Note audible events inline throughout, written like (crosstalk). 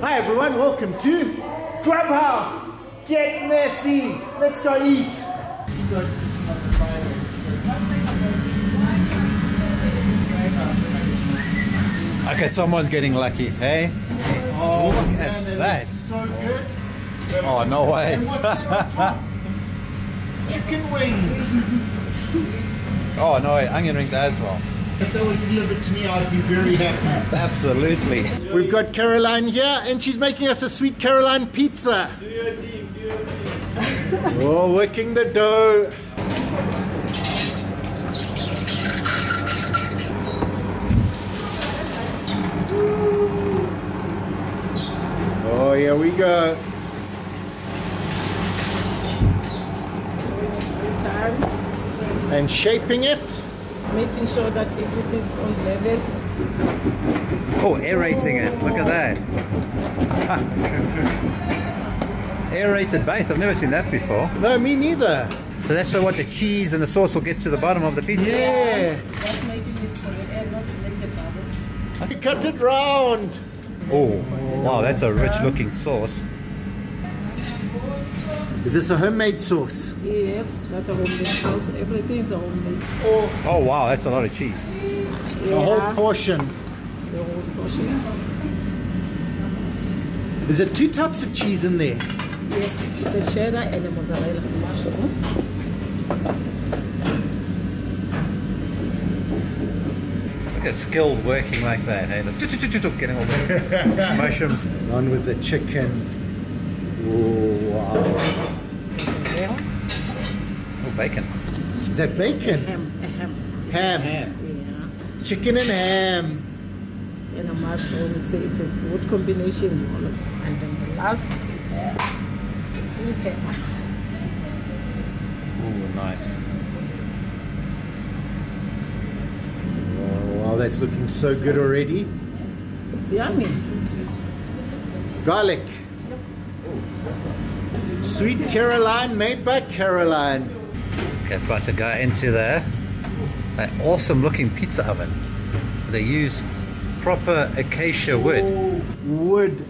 Hi everyone, welcome to Grubhouse. Get messy. Let's go eat. Okay, someone's getting lucky, hey? Oh, Look man, at that so good. Oh, no way. And what's that on top? (laughs) Chicken wings. oh, no way. Onion that as well. If that was delivered to me, I'd be very happy. Absolutely. We've got Caroline here, and she's making us a sweet Caroline pizza. (laughs) Oh, working the dough. Oh, here we go. And shaping it. Making sure that everything's on level. Oh, aerating it. Look at that. (laughs) Aerated base. I've never seen that before. No, me neither. So that's so what the cheese and the sauce will get to the bottom of the pizza. Yeah. Just making it for the air, not to make the bubbles. We cut it round. Oh, wow, that's a rich looking sauce. Is this a homemade sauce? Yes, that's a homemade sauce. Everything's a homemade. Or Oh, wow, that's a lot of cheese. a whole portion? the whole portion. Is there two types of cheese in there? Yes, it's a cheddar and a mozzarella mushroom. Look at skilled working like that. Hey, Look, getting all the (laughs) mushrooms. On with the chicken. Oh, wow. Oh, bacon. Is that bacon? ham, a ham. Ham. Yeah, Chicken and ham. and a mushroom. It's a, it's a good combination. And then the last, it's a green pepper. Oh, nice. Oh, wow, that's looking so good already. It's yummy. Garlic. Sweet Caroline made by Caroline. Okay, it's about to go into there. An awesome looking pizza oven. They use proper acacia wood. Oh, wood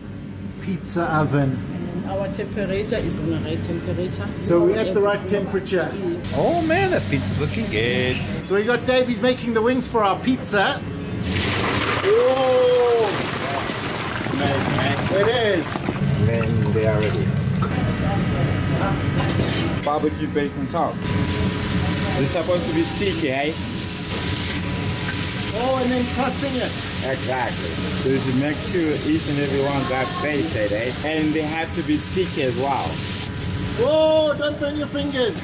pizza oven. And our temperature is on the right temperature. So we're at the right temperature. Oh man, that pizza's looking good. So we got Davey's making the wings for our pizza. Oh, it is. Then they are ready. Barbecue based on sauce. It's supposed to be sticky, eh? Oh, and then tossing it. Exactly. So you should make sure each and every one got basted, eh? And they have to be sticky as well. Whoa, don't burn your fingers.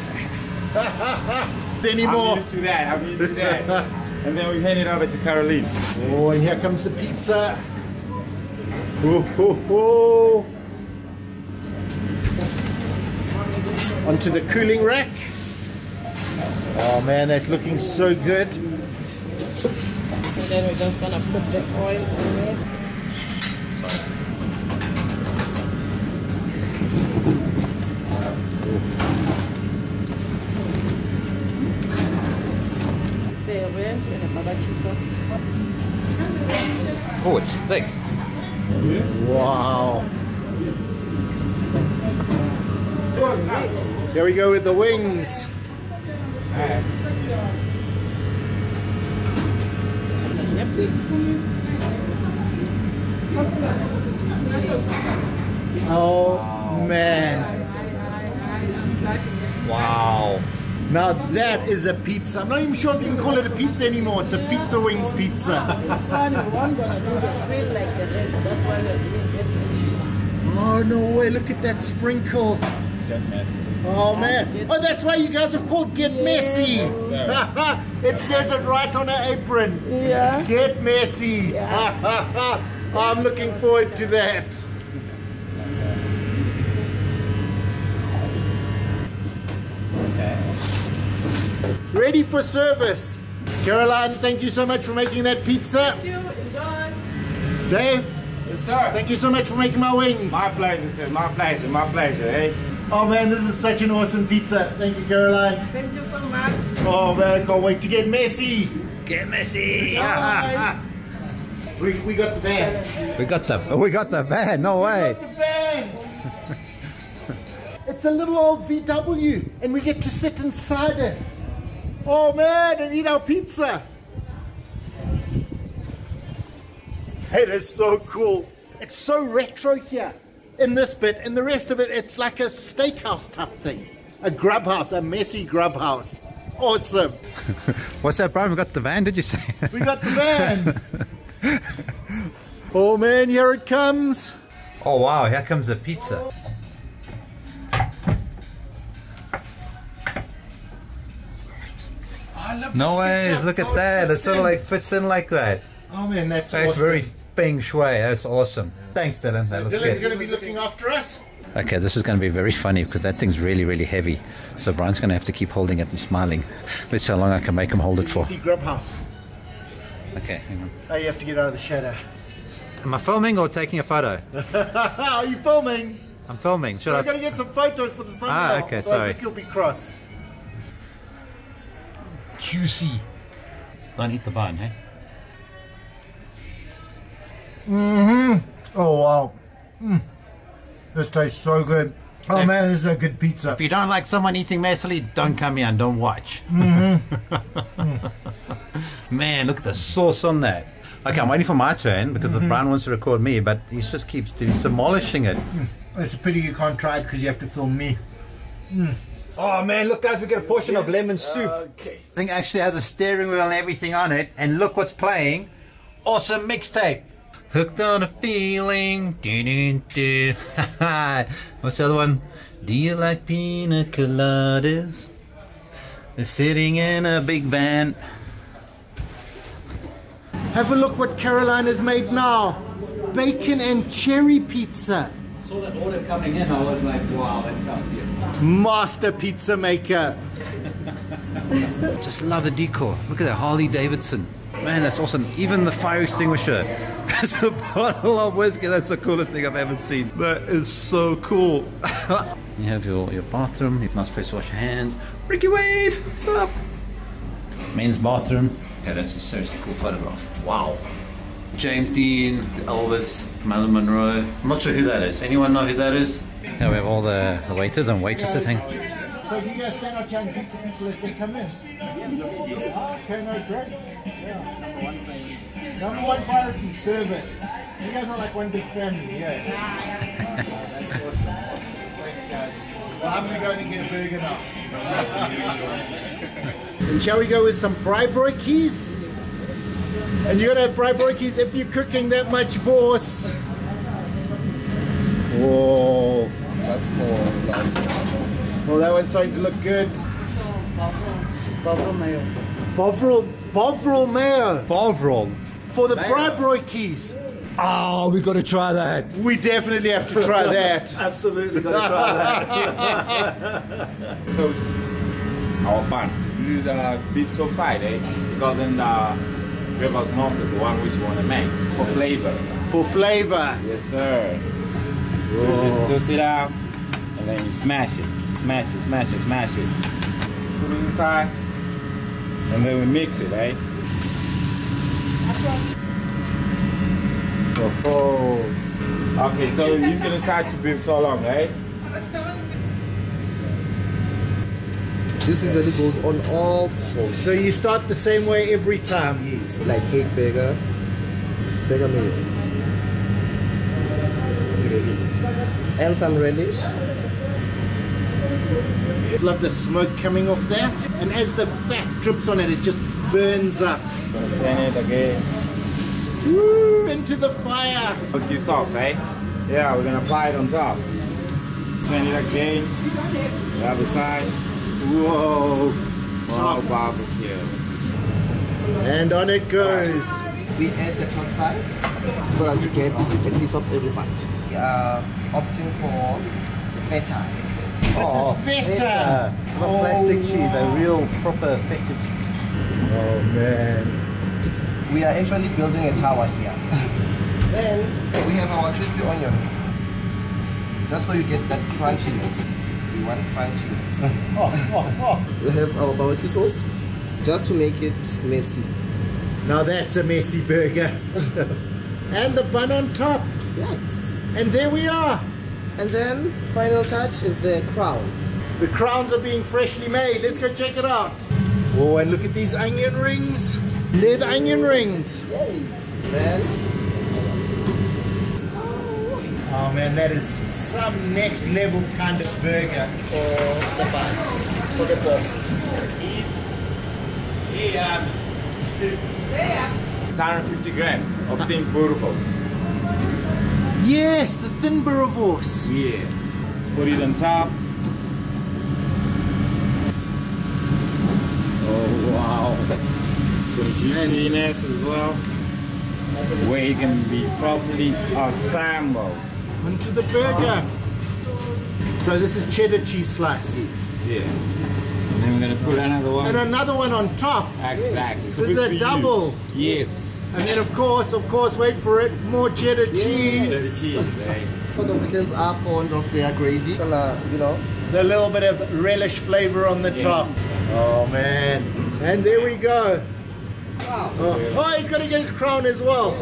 Anymore. I'm used to that. I'm used to that. (laughs) and then we hand it over to Caroline. Oh, and here comes the pizza. Oh, ho, ho. Onto the cooling rack. Oh man, that's looking so good. And then we're just gonna put the oil in it. It's a ranch and a barbecue sauce. Oh, it's thick. Wow. Here we go with the wings. Oh man. Wow. Now that is a pizza. I'm not even sure if you can call it a pizza anymore. It's a pizza wings pizza. This one, gonna do the sweet like the rest. That's why we're doing it. Oh no way, look at that sprinkle. Get messy. Oh man. Oh that's why you guys are called Get Messy. (laughs) it says it right on her apron. Yeah. Get messy. (laughs) I'm looking forward to that. Ready for service. Caroline, thank you so much for making that pizza. Thank you. Enjoy. Dave, Yes, sir. thank you so much for making my wings. My pleasure, sir. My pleasure. My pleasure, eh? Oh man, this is such an awesome pizza. Thank you, Caroline. Thank you so much. Oh man, I can't wait to get messy. Get messy. Bye. Ah, ah. We, we got the van. We got the we got the van. No way. The van. it's a little old VW, and we get to sit inside it. Oh man, and eat our pizza. It is so cool. It's so retro here in this bit. In the rest of it, it's like a steakhouse type thing. A grub house, a messy grub house. Awesome. (laughs) What's that, Brian? We got the van. Did you say? We got the van. (laughs) oh man, here it comes. oh wow! Here comes the pizza. I love No way! Look at that. It sort of like fits in like that. Oh man, that's, That's awesome. very feng shui. That's awesome. Thanks, Dylan. That looks Dylan's good. going to be looking after us. Okay, this is going to be very funny because that thing's really, really heavy. So Brian's going to have to keep holding it and smiling. Let's see how long I can make him hold it for. See grub house. Okay, hang on. Oh, you have to get out of the shadow. Am I filming or taking a photo? (laughs) Are you filming? I'm filming. Should We're I? going to get some photos for the thumbnail. Ah, okay, otherwise sorry. Rick will be cross. Juicy. Don't eat the bone, hey? Mm-hmm. Oh wow. Mm. This tastes so good. Oh If- man, this is a good pizza. If you don't like someone eating messily, don't come here and don't watch. Mm-hmm. (laughs) Man, look at the sauce on that. Okay, I'm waiting for my turn because the mm-hmm. Brian wants to record me, but he just keeps he's demolishing it. Mm. It's a pity you can't try it because you have to film me. Mm. Oh man, look guys, we get a portion of lemon soup. Okay. thing actually has a steering wheel and everything on it, and look what's playing. Awesome mixtape. Hooked on a feeling. Do-do-do. (laughs) what's the other one? Do you like pina coladas? They're sitting in a big van. Have a look what Caroline has made now. Bacon and cherry pizza. I saw that order coming in. I was like, wow, that sounds good. Master pizza maker. (laughs) Just love the decor. Look at that Harley Davidson. Man, that's awesome. Even the fire extinguisher has a bottle of whiskey. That's the coolest thing I've ever seen. That is so cool. (laughs) you have your, your bathroom. You have a nice place to wash your hands. Ricky Wave, what's up? Men's bathroom. Yeah, that's a seriously cool photograph. Wow. James Dean, Elvis, Marilyn Monroe. I'm not sure who that is. Anyone know who that is? Yeah, we have all the, the waiters and waitresses hang. So you guys stand out here and greet the people as they come in? Okay, no, great. Yeah. Number one priority, service. You guys are like one big family, yeah. That's awesome. Thanks, guys. Well, I'm going to go and get a burger now. and shall we go with some braaibroodjies? And you gotta have braaibroodjies if you're cooking that much force. Whoa. Just for lunch. Well, that one's starting to look good. Bovril mayo. Bovril, Bovril mayo Bovril. For the braaibroodjies. Oh, we got to try that. We definitely have to try that. (laughs) Absolutely got to try that. (laughs) toast our bun. This is a beef top side, eh? Because in the Rivers Monster, the one which you want to make for flavor. For flavor. Yes, sir. So you just toast it out and then you smash it, smash it, smash it, smash it. Put it inside and then we mix it, eh? Oh. Okay, so it's gonna start to build so long, right? This usually goes on all bones. So you start the same way every time. Yes, like egg burger, burger meat. And some relish. Love the smoke coming off that. And as the fat drips on it, it just burns up. Turn it again. Woo, into the fire. Barbecue sauce, eh? Yeah, we're gonna apply it on top. Turn it again. The other side. Whoa. Wow, barbecue. And on it goes. We add the top side so that you get a piece of every part. We are opting for feta instead. This is feta. Not plastic cheese, a real proper feta cheese. Oh man. We are actually building a tower here. then we have our crispy onion. Just so you get that crunchiness. We want crunchiness. (laughs) Oh, oh, oh. we have our barbecue sauce just to make it messy. Now that's a messy burger. (laughs) And the bun on top. Yes. And there we are. And then final touch is the crown. The crowns are being freshly made. Let's go check it out. Oh, and look at these onion rings. They're the onion rings. Yay. Then Oh man, that is some next level kind of burger. for the bun. For the pork. Yeah. It's 150 grams of thin boerewors. Yes, the thin boerewors. Yeah. Put it on top. Oh wow. Some juiciness as well. Where it can be properly assembled. Onto the burger. So this is cheddar cheese slice. Yeah. And then we're gonna put another one. And another one on top. Exactly. So this is a double. Yes. And then of course, of course, wait for it, more cheddar cheese. Cheddar cheese, right? South Africans are fond of their gravy. Uh, you know, The little bit of relish flavor on the top. Oh man. And there we go. Wow. Oh, oh he's gonna get his crown as well.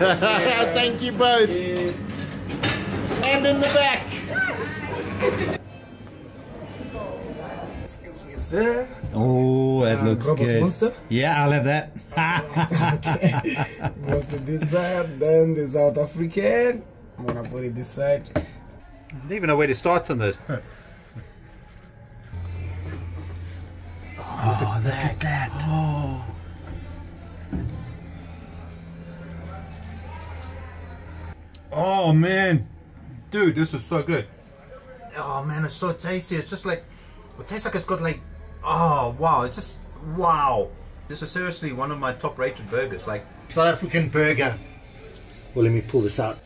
(laughs) Thank you both. And in the back. Excuse me, sir. Oh, that um, looks Grobos good. Monster? Yeah, I'll have that. (laughs) okay. Monster this side, then the South African. I'm gonna put it this side. I don't even know where to start on this. (laughs) oh, that, that. Oh. Oh man, dude, this is so good. Oh man, it's so tasty. It's just like it tastes like it's got like oh wow, it's just wow. This is seriously one of my top-rated burgers. Like South African burger. Well, let me pull this out.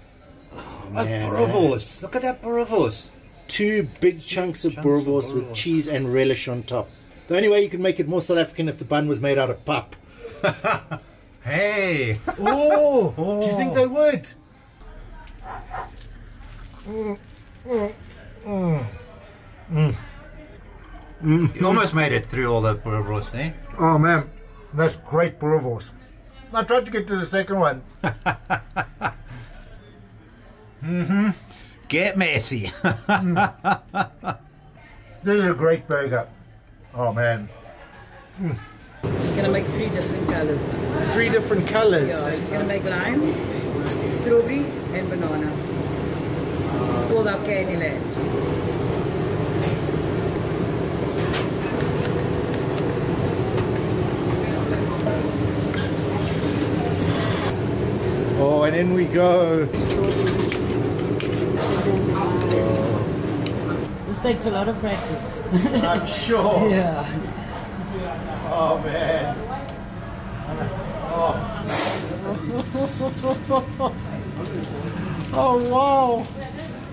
Oh, a man, boerewors. Look at that boerewors. Two big chunks of Chunks of boerewors with cheese and relish on top. The only way you could make it more South African if the bun was made out of pap. (laughs) Hey. Oh, do you think they would? You almost made it through all the boerewors, eh? Oh man, that's great boerewors. I tried to get to the second one. (laughs) Mm-hmm. Get messy. (laughs) This is a great burger. Oh man, He's gonna make three different colors. three different colors. Yeah, he's gonna make lime, strawberry, and banana. It's called our Candyland. Oh, and in we go. This takes a lot of practice. (laughs) I'm sure. (laughs) yeah. Oh man. Oh. (laughs) oh wow.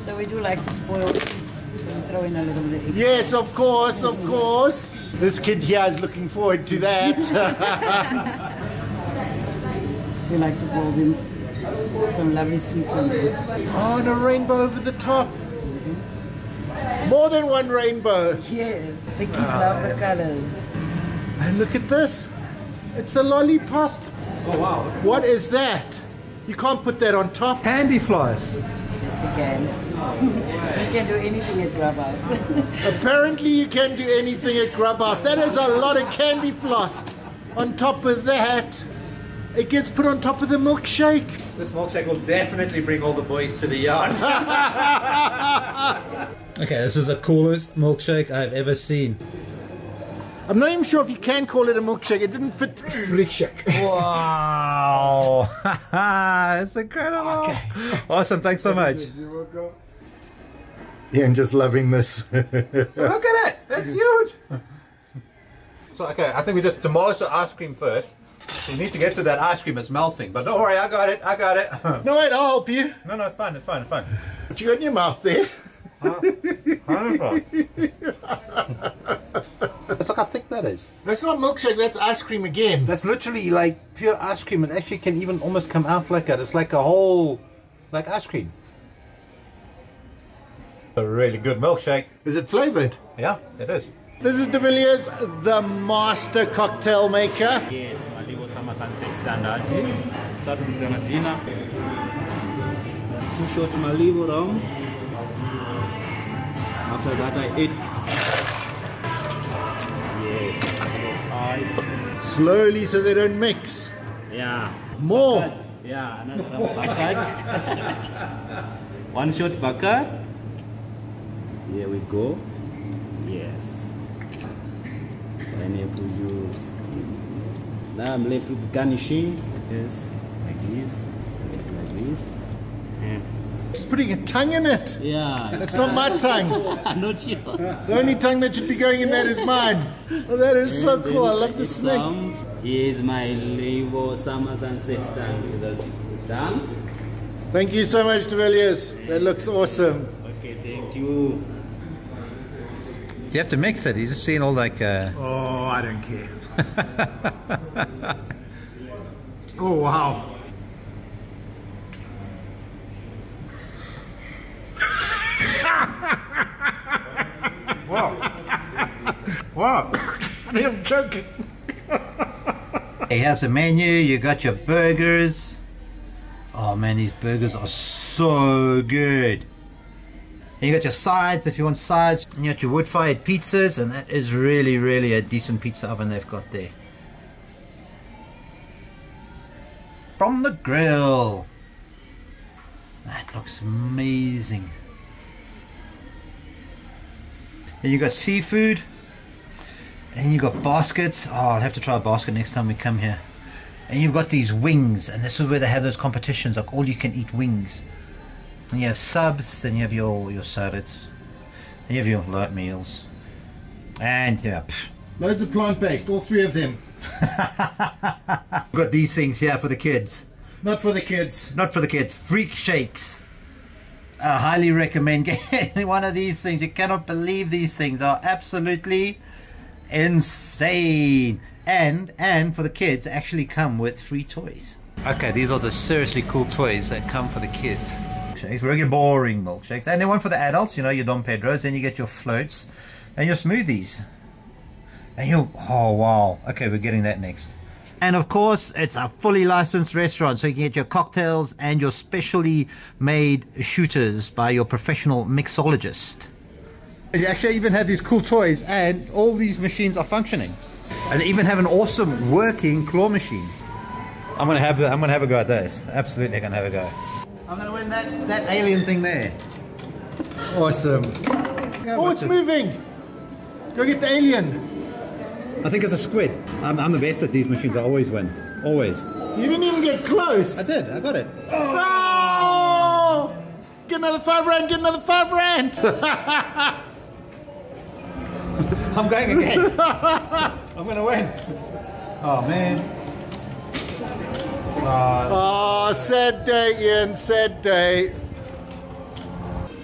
So we do like to spoil things. Throw in a little bit. Yes, of course, of course. This kid here is looking forward to that. We like to pour in some lovely sweets on there. oh, and a rainbow over the top. More than one rainbow. Yes, the kids love the colors. And look at this. It's a lollipop. Oh wow. What is that? You can't put that on top. Candy flies. Yes, you can. (laughs) you can do anything at Grub House. (laughs) Apparently you can do anything at Grubhouse. That is a lot of candy floss. On top of that, it gets put on top of the milkshake. This milkshake will definitely bring all the boys to the yard. (laughs) okay, this is the coolest milkshake I've ever seen. I'm not even sure if you can call it a milkshake. It didn't fit. (laughs) Freak shake. Wow! (laughs) it's incredible. Okay. (laughs) Awesome, thanks so much. Yeah, and just loving this. Look at it! It's huge! So, okay, I think we just demolish the ice cream first. We need to get to that ice cream, it's melting. But don't worry, I got it, I got it. no, wait, I'll help you. no, no, it's fine, it's fine, it's fine. What you got in your mouth there? Just look how thick that is. That's not milkshake, that's ice cream again. That's literally like pure ice cream. It actually can even almost come out like that. It's like a whole, like ice cream. A really good milkshake. Is it flavored? Yeah, it is. This is De Villiers, the master cocktail maker. Yes, Malibu Summer Sunset Standard. Start with Grenadina. Two shot Malibu rum. After that I eat. Yes, couple ice. Slowly so they don't mix. Yeah. More. Bucket. Yeah, another bucket. One shot bucket. Here we go. Yes. Pineapple juice. Now I'm left with garnishing. Yes, like this, like this. And Just putting a tongue in it. yeah, That's not my tongue. (laughs) not yours. The only tongue that should be going in that is mine. Oh, that is so And then cool. I love the it snake. comes. Here's my Livo Summer Sunset stand. It's done. Thank you so much, De Villiers. That looks awesome. Okay, thank you. Do you have to mix it? You're just seeing all like. Uh, Oh, I don't care. (laughs) oh, wow. Wow! I'm joking. Hey, has a menu. You got your burgers. Oh man, these burgers are so good. And you got your sides if you want sides. And you got your wood-fired pizzas, and that is really, really a decent pizza oven they've got there. From the grill. That looks amazing. And you got seafood. And you've got baskets. Oh, I'll have to try a basket next time we come here. And you've got these wings, and this is where they have those competitions, like all you can eat wings. And you have subs, and you have your your salads, and you have your light meals, and yeah, pff, Loads of plant based, all three of them. (laughs) we've got these things here for the kids. Not for the kids. Not for the kids. Freak shakes. I highly recommend (laughs) getting one of these things. You cannot believe these things are absolutely insane. And and for the kids, actually come with free toys. Okay, these are the seriously cool toys that come for the kids. Shakes, regular boring milkshakes, and then one for the adults. You know your Don Pedros. Then you get your floats and your smoothies. And you oh wow. Okay, we're getting that next. And of course, it's a fully licensed restaurant, so you can get your cocktails and your specially made shooters by your professional mixologist. You actually even have these cool toys, and all these machines are functioning. And they even have an awesome working claw machine. I'm gonna have the, I'm gonna have a go at this. Absolutely gonna have a go. I'm gonna win that that alien thing there. Awesome. Oh, it's moving. Go get the alien. I think it's a squid. I'm, I'm the best at these machines. I always win. Always. You didn't even get close. I did. I got it. Oh! Get another five rand, get another five rand. (laughs) I'm going again. (laughs) I'm gonna win. Oh man. oh, sad day, Ian, sad day.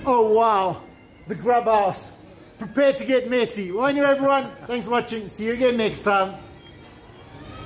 Oh, wow. The grub house. Prepare to get messy. Well, anyway, everyone, thanks for watching. See you again next time.